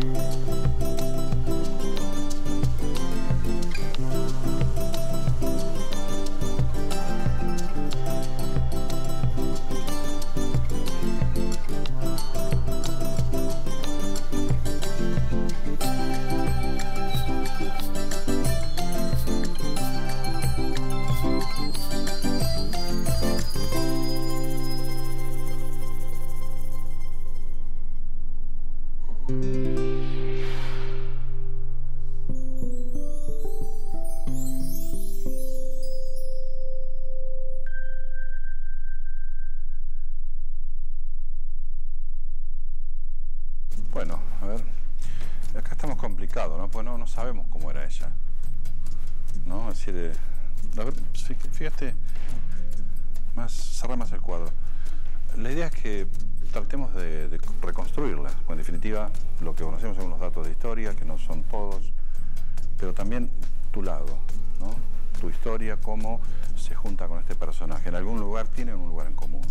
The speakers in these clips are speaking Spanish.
Música ver. Acá estamos complicados, ¿no? Pues no, no sabemos cómo era ella. ¿No? Es decir, eh, fíjate, más, cerra más el cuadro. La idea es que tratemos de, de reconstruirla. Pues, en definitiva, lo que conocemos son los datos de historia, que no son todos, pero también tu lado, ¿no? Tu historia, cómo se junta con este personaje. En algún lugar tienen un lugar en común.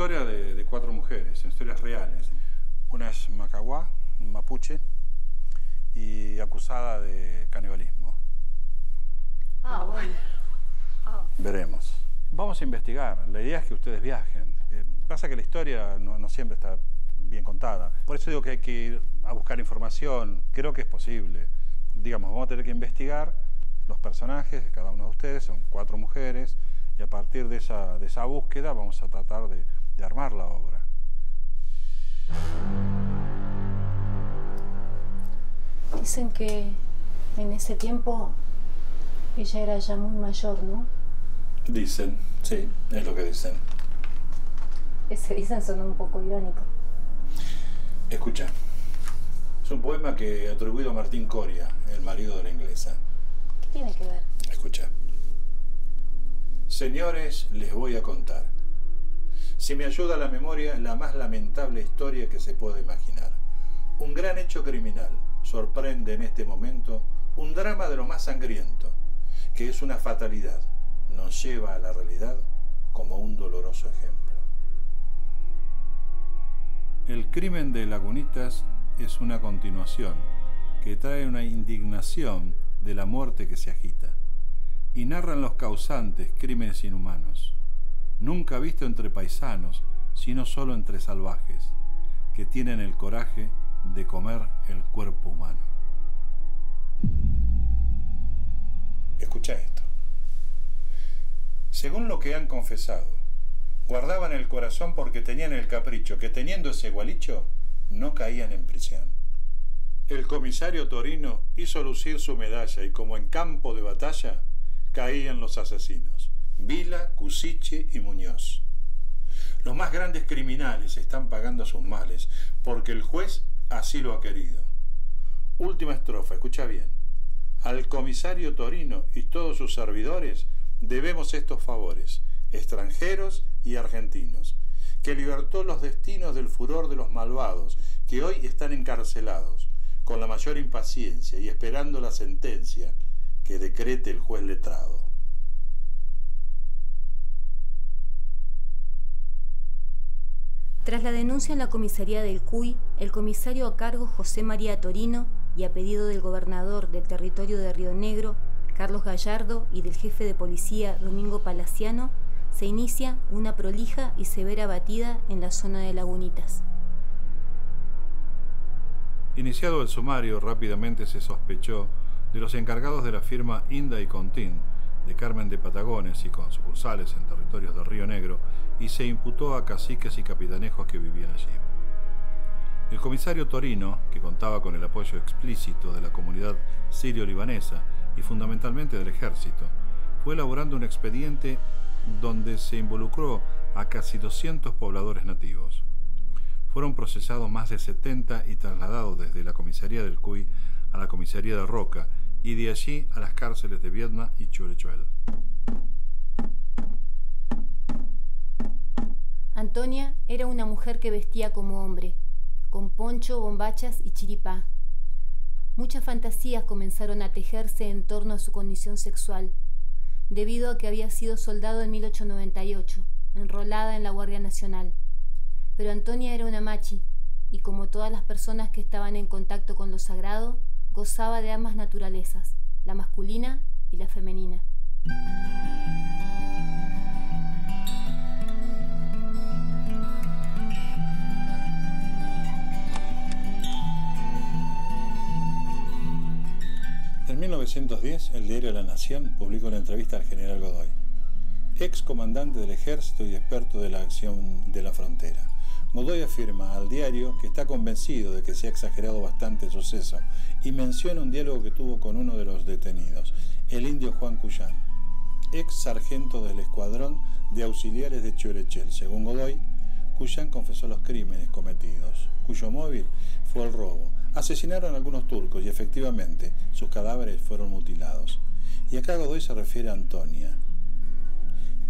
Historia de, de cuatro mujeres, son historias reales. Una es Macahuá, mapuche, y acusada de canibalismo. Ah, bueno. Veremos. Vamos a investigar. La idea es que ustedes viajen. Eh, pasa que la historia no, no siempre está bien contada. Por eso digo que hay que ir a buscar información. Creo que es posible. Digamos, vamos a tener que investigar los personajes de cada uno de ustedes. Son cuatro mujeres. Y a partir de esa, de esa búsqueda vamos a tratar de, de armar la obra. Dicen que en ese tiempo ella era ya muy mayor, ¿no? Dicen, sí, es lo que dicen. Ese dicen sonó un poco irónico. Escucha. Es un poema que atribuido a Martín Coria, el marido de la inglesa. ¿Qué tiene que ver? Escucha. Señores, les voy a contar. Si me ayuda la memoria, la más lamentable historia que se pueda imaginar. Un gran hecho criminal sorprende en este momento un drama de lo más sangriento, que es una fatalidad. Nos lleva a la realidad como un doloroso ejemplo. El crimen de Lagunitas es una continuación que trae una indignación de la muerte que se agita y narran los causantes crímenes inhumanos, nunca visto entre paisanos, sino solo entre salvajes, que tienen el coraje de comer el cuerpo humano. Escucha esto. Según lo que han confesado, guardaban el corazón porque tenían el capricho que teniendo ese gualicho, no caían en prisión. El comisario Torino hizo lucir su medalla y como en campo de batalla, caían los asesinos, Vila, Cusiche y Muñoz. Los más grandes criminales están pagando sus males porque el juez así lo ha querido. Última estrofa, escucha bien. Al comisario Torino y todos sus servidores debemos estos favores, extranjeros y argentinos, que libertó los destinos del furor de los malvados, que hoy están encarcelados, con la mayor impaciencia y esperando la sentencia que decrete el juez letrado. Tras la denuncia en la comisaría del CUI, el comisario a cargo José María Torino y a pedido del gobernador del territorio de Río Negro, Carlos Gallardo, y del jefe de policía Domingo Palaciano, se inicia una prolija y severa batida en la zona de Lagunitas. Iniciado el sumario, rápidamente se sospechó de los encargados de la firma Inda y Contín, de Carmen de Patagones y con sucursales en territorios de Río Negro, y se imputó a caciques y capitanejos que vivían allí. El comisario Torino, que contaba con el apoyo explícito de la comunidad sirio-libanesa y fundamentalmente del ejército, fue elaborando un expediente donde se involucró a casi 200 pobladores nativos. Fueron procesados más de 70 y trasladados desde la comisaría del Cuy a la comisaría de Roca y de allí a las cárceles de Viedma y Churechuel. Antonia era una mujer que vestía como hombre, con poncho, bombachas y chiripá. Muchas fantasías comenzaron a tejerse en torno a su condición sexual, debido a que había sido soldado en 1898, enrolada en la Guardia Nacional. Pero Antonia era una machi, y como todas las personas que estaban en contacto con lo sagrado, gozaba de ambas naturalezas, la masculina y la femenina. En 1910, el diario La Nación publicó una entrevista al general Godoy, ex comandante del ejército y experto de la acción de la frontera. Godoy afirma al diario que está convencido de que se ha exagerado bastante el suceso y menciona un diálogo que tuvo con uno de los detenidos, el indio Juan Cuyán, ex sargento del escuadrón de auxiliares de Chorechel. Según Godoy, Cuyán confesó los crímenes cometidos, cuyo móvil fue el robo Asesinaron a algunos turcos y efectivamente sus cadáveres fueron mutilados. Y acá Godoy se refiere a Antonia.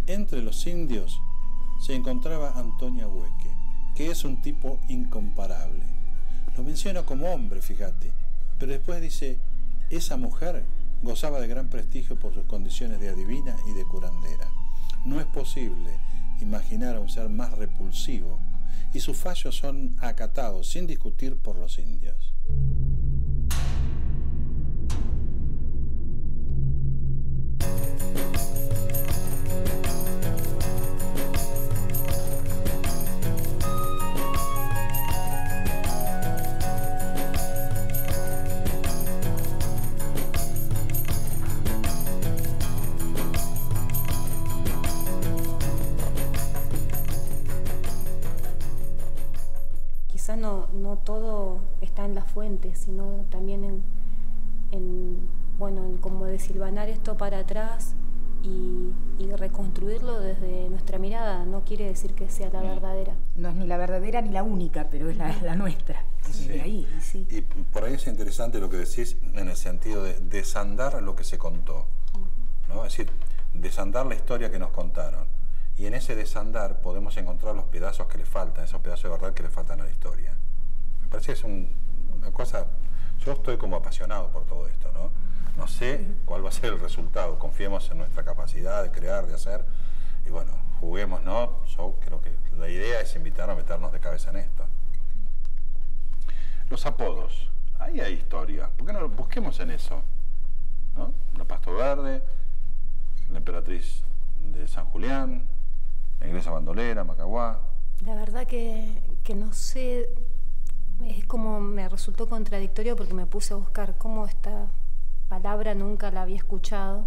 Entre los indios se encontraba Antonia Hueque, que es un tipo incomparable. Lo menciona como hombre, fíjate, pero después dice, esa mujer gozaba de gran prestigio por sus condiciones de adivina y de curandera. No es posible imaginar a un ser más repulsivo y sus fallos son acatados sin discutir por los indios. Sino también en, bueno, en como desilvanar esto para atrás y, reconstruirlo desde nuestra mirada. No quiere decir que sea la verdadera. No es ni la verdadera ni la única, pero es la, nuestra. ahí, Y por ahí es interesante lo que decís en el sentido de desandar lo que se contó. ¿no? Es decir, desandar la historia que nos contaron y en ese desandar podemos encontrar los pedazos que le faltan, esos pedazos de verdad que le faltan a la historia. Me parece que es una cosa, yo estoy como apasionado por todo esto, ¿no? No sé cuál va a ser el resultado, confiemos en nuestra capacidad de crear, de hacer, y bueno, juguemos, ¿no? Yo creo que la idea es invitar a meternos de cabeza en esto. Los apodos, ahí hay historia, ¿por qué no busquemos en eso? ¿No? La Pasto Verde, la Emperatriz de San Julián, la iglesia bandolera, Macaguá. La verdad que, no sé, es como me resultó contradictorio porque me puse a buscar cómo esta palabra nunca la había escuchado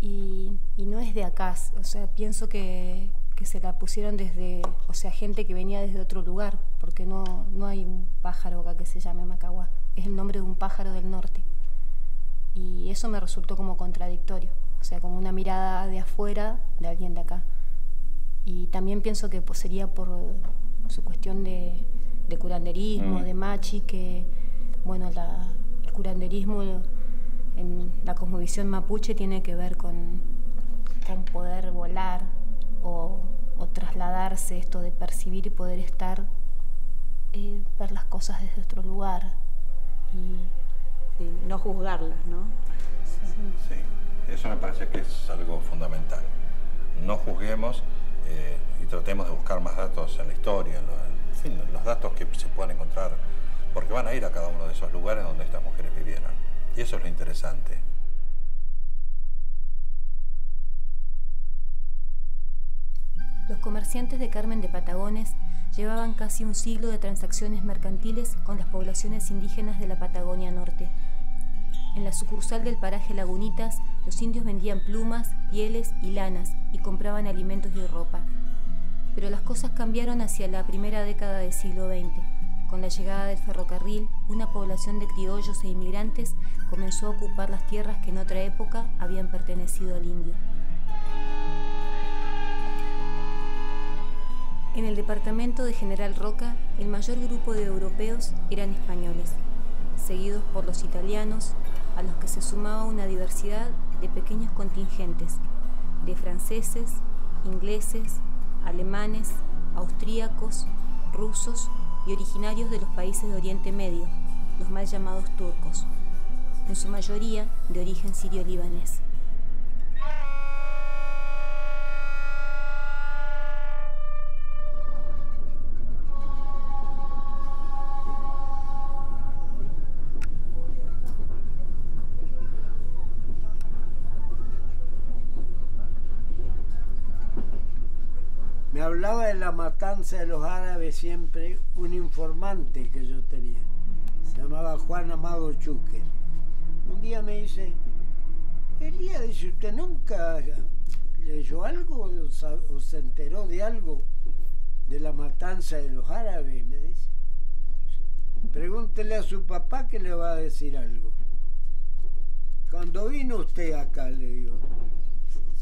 y, no es de acá, o sea, pienso que, se la pusieron desde, o sea, gente que venía desde otro lugar, porque no, no hay un pájaro acá que se llame Macaguá, es el nombre de un pájaro del norte. Y eso me resultó como contradictorio, o sea, como una mirada de afuera de alguien de acá. Y también pienso que pues, sería por su cuestión de, curanderismo, mm. de machi, que bueno, el curanderismo en la cosmovisión mapuche tiene que ver con, con poder volar o, trasladarse, esto de percibir y poder estar, eh, ver las cosas desde otro lugar. Y, no juzgarlas, ¿no? sí, eso me parece que es algo fundamental. No juzguemos eh, y tratemos de buscar más datos en la historia, los datos que se puedan encontrar, porque van a ir a cada uno de esos lugares donde estas mujeres vivieron. Y eso es lo interesante. Los comerciantes de Carmen de Patagones llevaban casi un siglo de transacciones mercantiles con las poblaciones indígenas de la Patagonia Norte. En la sucursal del paraje Lagunitas, los indios vendían plumas, pieles y lanas y compraban alimentos y ropa. Pero las cosas cambiaron hacia la primera década del siglo XX. Con la llegada del ferrocarril, una población de criollos e inmigrantes comenzó a ocupar las tierras que en otra época habían pertenecido al indio. En el departamento de General Roca, el mayor grupo de europeos eran españoles, seguidos por los italianos, a los que se sumaba una diversidad de pequeños contingentes de franceses, ingleses, alemanes, austríacos, rusos y originarios de los países de Oriente Medio, los mal llamados turcos, en su mayoría de origen sirio-libanés. Hablaba de la matanza de los árabes siempre un informante que yo tenía. Se llamaba Juan Amado Chuque. Un día me dice, Elías, dice, ¿usted nunca leyó algo o se enteró de algo de la matanza de los árabes? Me dice. Pregúntele a su papá que le va a decir algo. Cuando vino usted acá, le digo,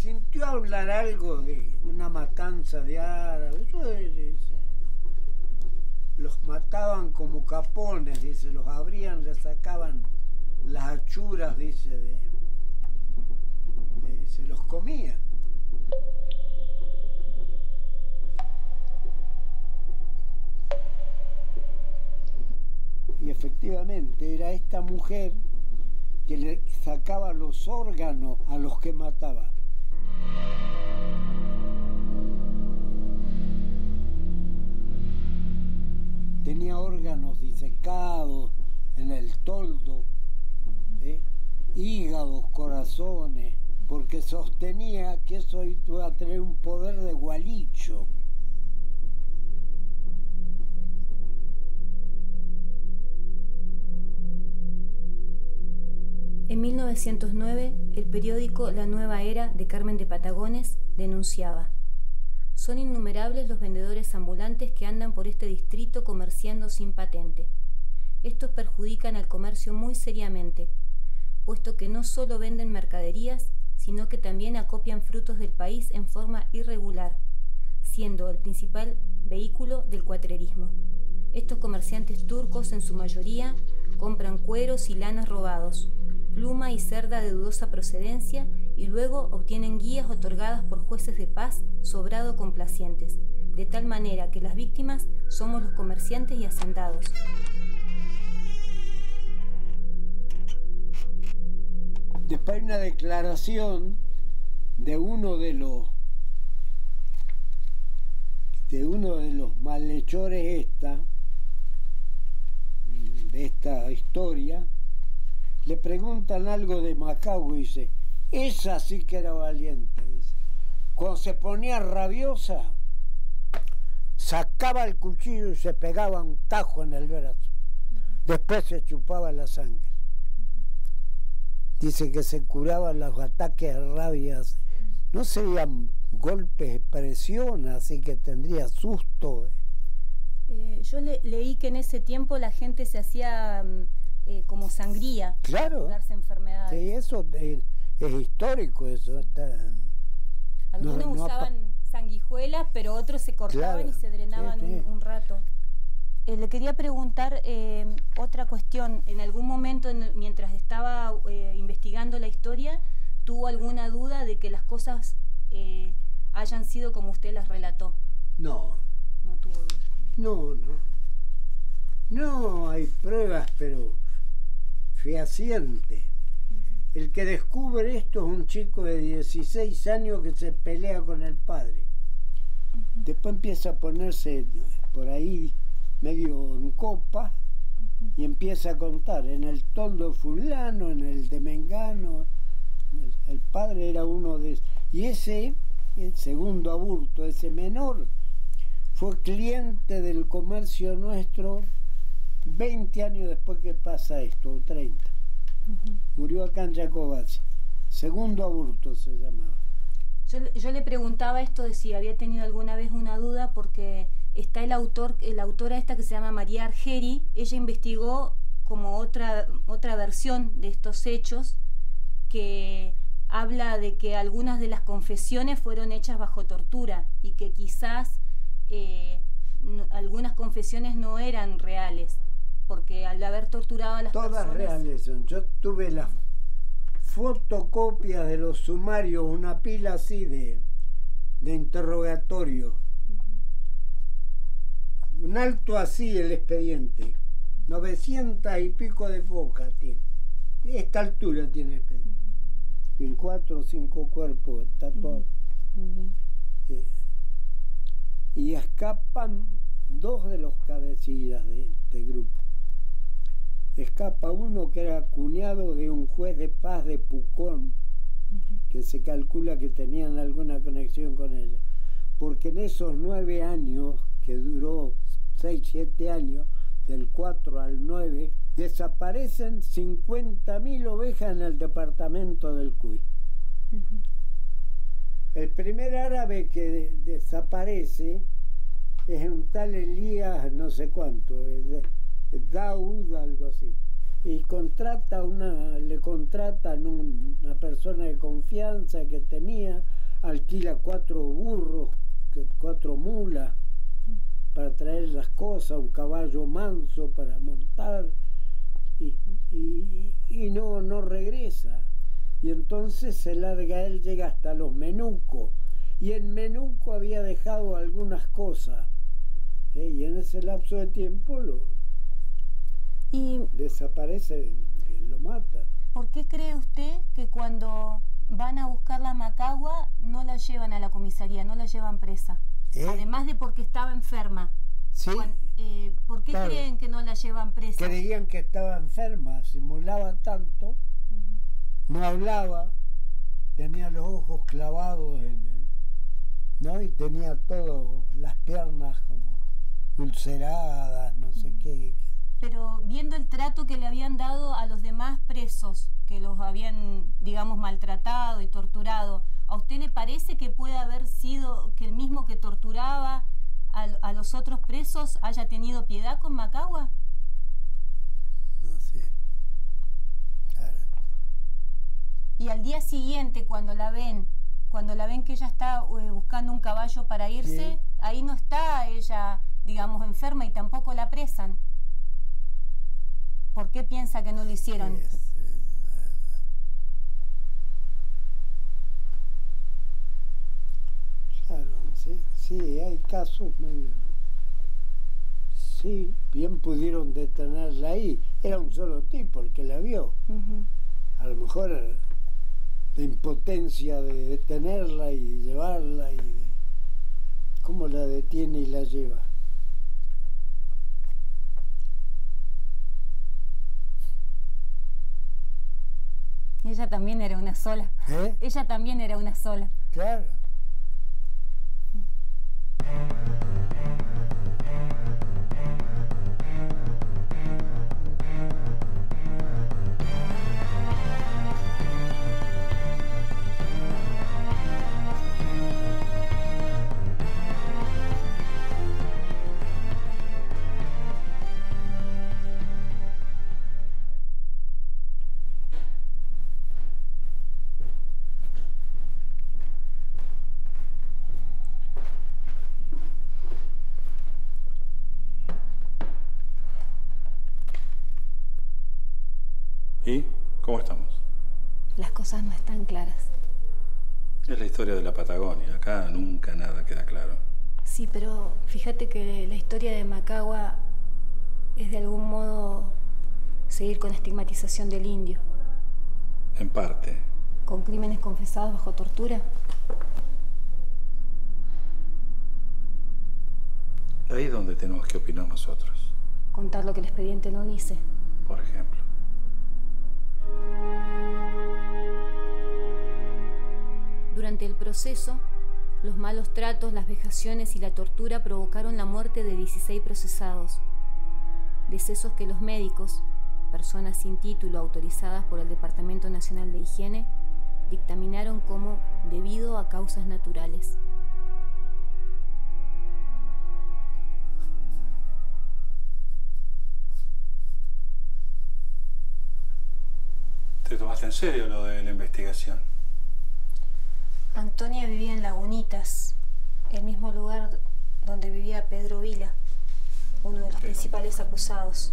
sintió hablar algo de una matanza de árabes. Los mataban como capones, dice, los abrían, les sacaban las achuras, dice, de, se los comían. Y efectivamente era esta mujer que le sacaba los órganos a los que mataba. Tenía órganos disecados en el toldo, ¿eh? hígados, corazones, porque sostenía que eso iba a tener un poder de gualicho. En 1909, el periódico La Nueva Era de Carmen de Patagones denunciaba, son innumerables los vendedores ambulantes que andan por este distrito comerciando sin patente. Estos perjudican al comercio muy seriamente, puesto que no solo venden mercaderías, sino que también acopian frutos del país en forma irregular, siendo el principal vehículo del cuatrerismo. Estos comerciantes turcos en su mayoría compran cueros y lanas robados, pluma y cerda de dudosa procedencia y luego obtienen guías otorgadas por jueces de paz sobrado complacientes, de tal manera que las víctimas somos los comerciantes y hacendados. Después hay una declaración de uno de los de uno de los malhechores esta de esta historia le preguntan algo de Macao y dice, esa sí que era valiente. Cuando se ponía rabiosa, sacaba el cuchillo y se pegaba un tajo en el brazo. Después se chupaba la sangre. Dice que se curaban los ataques de rabia. No serían golpes de presión, así que tendría susto. Eh, yo leí que en ese tiempo la gente se hacía mm, eh, como sangría claro. para curarse enfermedades. Sí, eso es, histórico, eso está... Algunos usaban sanguijuelas, pero otros se cortaban y se drenaban Un, rato. Eh, le quería preguntar eh, otra cuestión. ¿En algún momento, mientras estaba investigando la historia, tuvo alguna duda de que las cosas hayan sido como usted las relató? No. No tuvo duda. No, no. No hay pruebas, pero fehaciente. El que descubre esto es un chico de 16 años que se pelea con el padre. Después empieza a ponerse por ahí medio en copa y empieza a contar en el toldo fulano, en el de Mengano. El, padre era uno de... Y ese, el segundo aburto, ese menor, fue cliente del comercio nuestro 20 años después que pasa esto, 30. Murió acá en Jacobacci. Segundo aburto se llamaba. Yo, le preguntaba esto de si había tenido alguna vez una duda porque está el autor, la autora esta que se llama María Argeri, ella investigó como otra, otra versión de estos hechos que habla de que algunas de las confesiones fueron hechas bajo tortura y que quizás eh, algunas confesiones no eran reales porque al haber torturado a las Todas personas... Todas reales son. Yo tuve las fotocopias de los sumarios, una pila así de, de interrogatorio. un alto así el expediente. 900 y pico de fojas tiene. Esta altura tiene el expediente. En cuatro o cinco cuerpos está todo. Eh, y escapan dos de los cabecillas de este grupo. Escapa uno que era cuñado de un juez de paz de Pucón, que se calcula que tenían alguna conexión con ella. Porque en esos nueve años, que duró seis, siete años, del 4 al 9, desaparecen 50.000 ovejas en el departamento del Cuy. El primer árabe que desaparece es un tal Elías, no sé cuánto, Daud, algo así. Y contrata una, le contratan una persona de confianza que tenía, alquila cuatro burros, cuatro mulas para traer las cosas, un caballo manso para montar, y, y no, no regresa. Y entonces se larga él, llega hasta los Menucos. Y en Menuco había dejado algunas cosas. ¿eh? Y en ese lapso de tiempo lo y desaparece, lo mata. ¿Por qué cree usted que cuando van a buscar la Macagua no la llevan a la comisaría, no la llevan presa? ¿Eh? Además de porque estaba enferma. Sí. Eh, ¿Por qué creen que no la llevan presa? Creían que estaba enferma, simulaba tanto no hablaba, tenía los ojos clavados en él, ¿no? Y tenía todo, las piernas como ulceradas, no sé qué. Pero viendo el trato que le habían dado a los demás presos, que los habían, digamos, maltratado y torturado, ¿a usted le parece que puede haber sido que el mismo que torturaba a, a los otros presos haya tenido piedad con Macagua? y al día siguiente cuando la ven, cuando la ven que ella está eh, buscando un caballo para irse, ahí no está ella, digamos, enferma y tampoco la presan. ¿Por qué piensa que no lo hicieron? claro, sí, sí, hay casos muy... Sí, bien pudieron detenerla ahí. Era un solo tipo el que la vio. A lo mejor la impotencia de detenerla y llevarla y de cómo la detiene y la lleva. Ella también era una sola. ¿Eh? Ella también era una sola. Claro. Historia de la Patagonia. Acá nunca nada queda claro. Sí, pero fíjate que la historia de Macagua es de algún modo seguir con estigmatización del indio. En parte. Con crímenes confesados bajo tortura. Ahí es donde tenemos que opinar nosotros. Contar lo que el expediente no dice. Por ejemplo. Durante el proceso, los malos tratos, las vejaciones y la tortura provocaron la muerte de 16 procesados, decesos que los médicos, personas sin título autorizadas por el Departamento Nacional de Higiene, dictaminaron como debido a causas naturales. ¿Te tomaste en serio lo de la investigación? Antonia vivía en Lagunitas, el mismo lugar donde vivía Pedro Vila, uno de los principales acusados.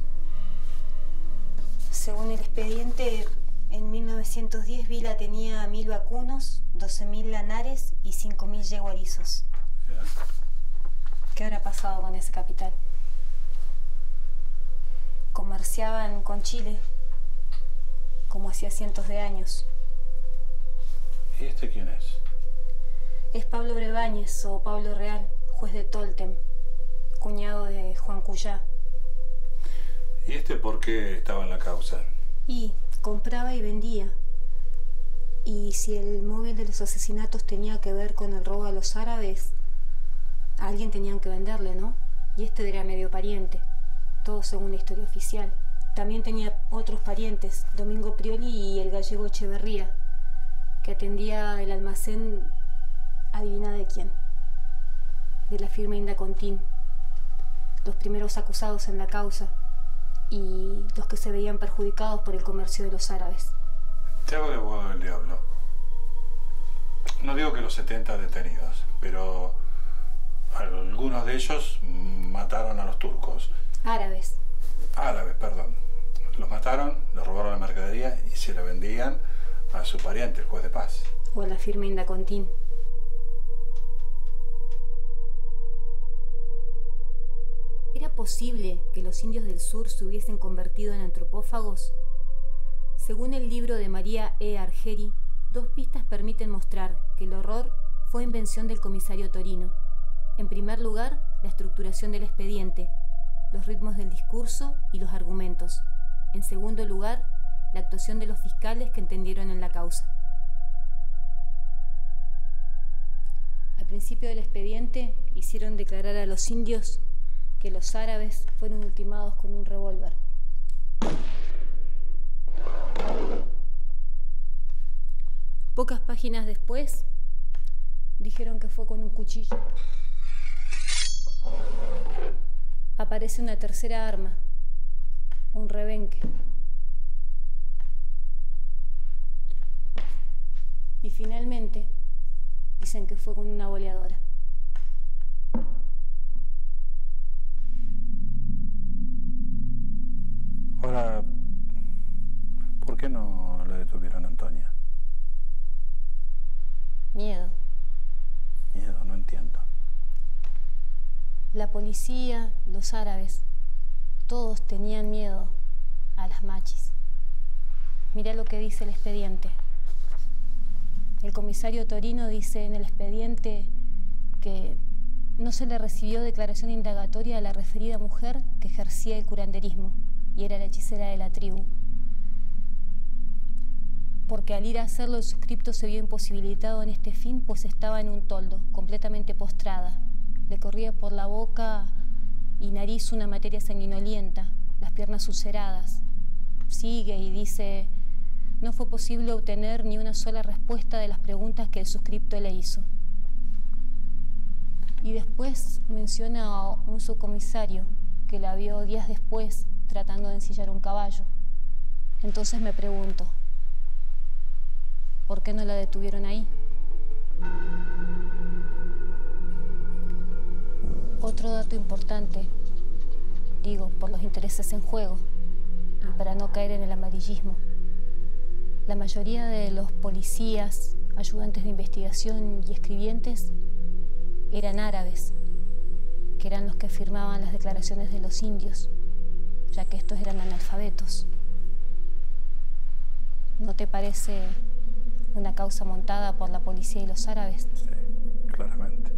Según el expediente, en 1910 Vila tenía mil vacunos, 12.000 lanares y 5.000 yeguarizos. ¿Qué habrá pasado con ese capital? comerciaban con Chile, como hacía cientos de años. ¿Y este quién es? Es Pablo Brebañez o Pablo Real, juez de Toltem, cuñado de Juan Cuyá. ¿Y este por qué estaba en la causa? Y compraba y vendía. Y si el móvil de los asesinatos tenía que ver con el robo a los árabes, a alguien tenían que venderle, ¿no? Y este era medio pariente, todo según la historia oficial. También tenía otros parientes, Domingo Prioli y el gallego Echeverría, que atendía el almacén, adivina de quién, de la firma Indacontín, los primeros acusados en la causa y los que se veían perjudicados por el comercio de los árabes. Te hago de abogado del diablo. No digo que los 70 detenidos, pero algunos de ellos mataron a los turcos. Árabes. Árabes, perdón. Los mataron, les robaron la mercadería y se la vendían a su pariente, el juez de paz. O a la firma Indacontín. Posible que los indios del sur se hubiesen convertido en antropófagos? Según el libro de María E. Argeri, dos pistas permiten mostrar que el horror fue invención del comisario Torino. En primer lugar, la estructuración del expediente, los ritmos del discurso y los argumentos. En segundo lugar, la actuación de los fiscales que entendieron en la causa. Al principio del expediente hicieron declarar a los indios que los árabes fueron ultimados con un revólver. Pocas páginas después dijeron que fue con un cuchillo. Aparece una tercera arma, un rebenque. Y finalmente dicen que fue con una boleadora. Los árabes, todos tenían miedo a las machis. Mira lo que dice el expediente. El comisario Torino dice en el expediente que no se le recibió declaración indagatoria a la referida mujer que ejercía el curanderismo y era la hechicera de la tribu. Porque al ir a hacerlo el suscripto se vio imposibilitado en este fin, pues estaba en un toldo, completamente postrada. Le corría por la boca y nariz una materia sanguinolienta, las piernas ulceradas. Sigue y dice, no fue posible obtener ni una sola respuesta de las preguntas que el suscripto le hizo. Y después menciona a un subcomisario que la vio días después tratando de ensillar un caballo. Entonces me pregunto, ¿por qué no la detuvieron ahí? Otro dato importante, digo, por los intereses en juego y para no caer en el amarillismo. La mayoría de los policías, ayudantes de investigación y escribientes eran árabes, que eran los que firmaban las declaraciones de los indios ya que estos eran analfabetos. ¿No te parece una causa montada por la policía y los árabes? Sí, claramente.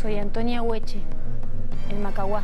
Soy Antonia Hueche, el Macahuá.